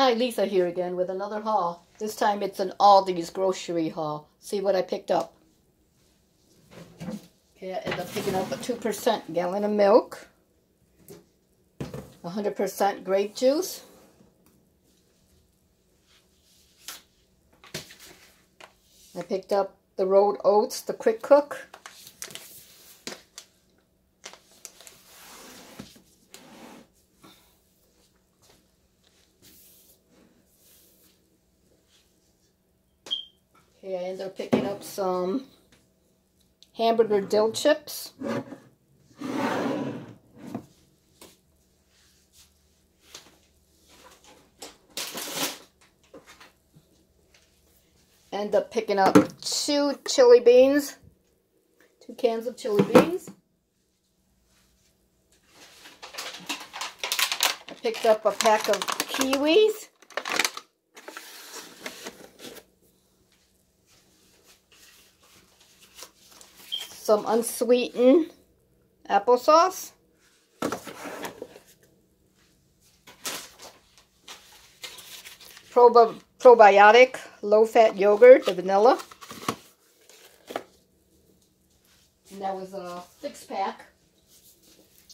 Hi, Lisa here again with another haul. This time it's an Aldi's grocery haul. See what I picked up. Okay, I ended up picking up a 2% gallon of milk. 100% grape juice. I picked up the rolled oats, the quick cook. Okay, I ended up picking up some hamburger dill chips. End up picking up two chili beans, two cans of chili beans. I picked up a pack of kiwis. Some unsweetened applesauce. Probi probiotic low-fat yogurt, the vanilla. And that was a six-pack.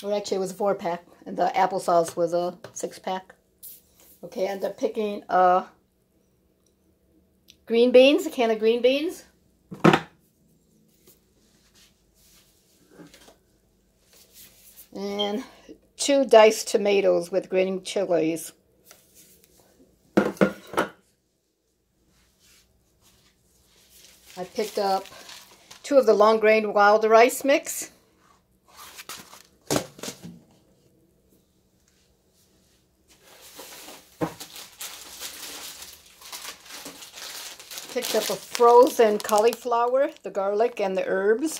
Or actually, it was a four-pack. And the applesauce was a six-pack. Okay, I ended up picking uh, green beans, a can of green beans. And two diced tomatoes with green chilies. I picked up two of the long grain wild rice mix. Picked up a frozen cauliflower, the garlic and the herbs.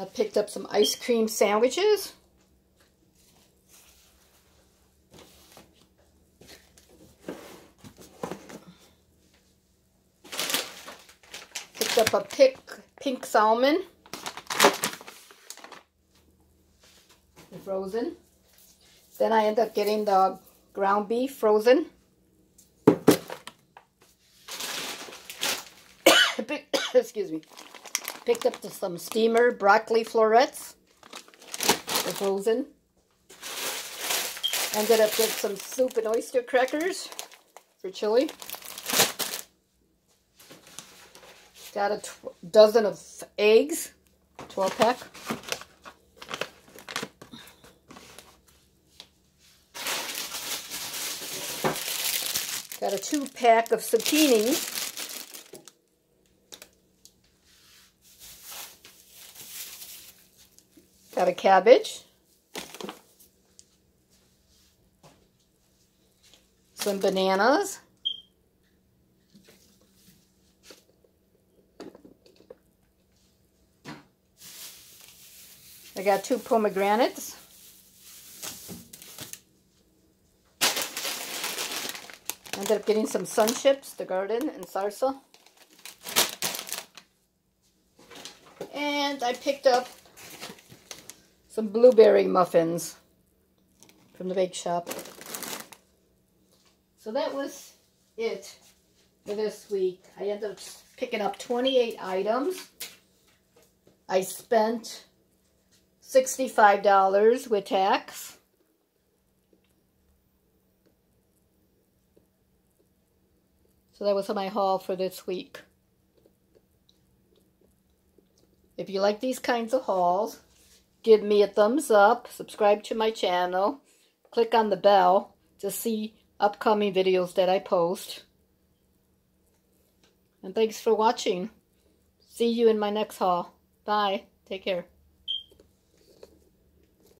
I picked up some ice cream sandwiches. Picked up a pink salmon. Frozen. Then I end up getting the ground beef frozen. Excuse me. Picked up some steamer broccoli florets. They're frozen. Ended up getting some soup and oyster crackers for chili. Got a dozen of eggs, 12 pack. Got a two pack of zucchini. Got a cabbage. Some bananas. I got two pomegranates. Ended up getting some sun chips, the garden and salsa. And I picked up some blueberry muffins from the bake shop. So that was it for this week. I ended up picking up 28 items. I spent $65 with tax. So that was my haul for this week. If you like these kinds of hauls, give me a thumbs up, subscribe to my channel, click on the bell to see upcoming videos that I post. And thanks for watching. See you in my next haul. Bye. Take care.